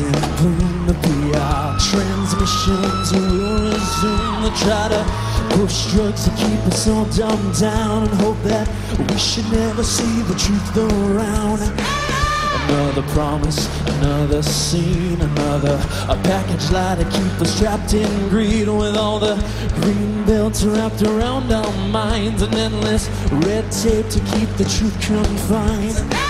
in Punapia. Transmissions will resume. They try to push drugs to keep us all dumbed down and hope that we should never see the truth around. Another promise, another scene, another a package lie to keep us trapped in greed with all the green belts wrapped around our minds and endless red tape to keep the truth confined.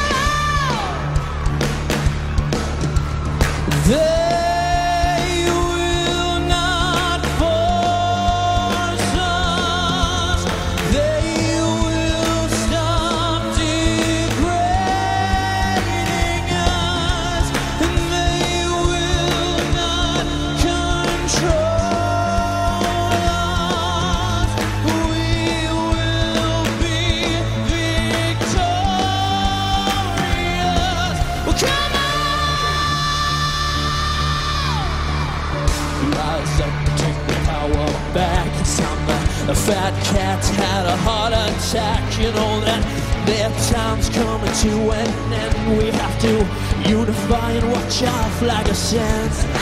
Rise take the power back. It's time the uh, fat cat's had a heart attack. You know that their time's coming to an end. We have to unify and watch our flag ascend.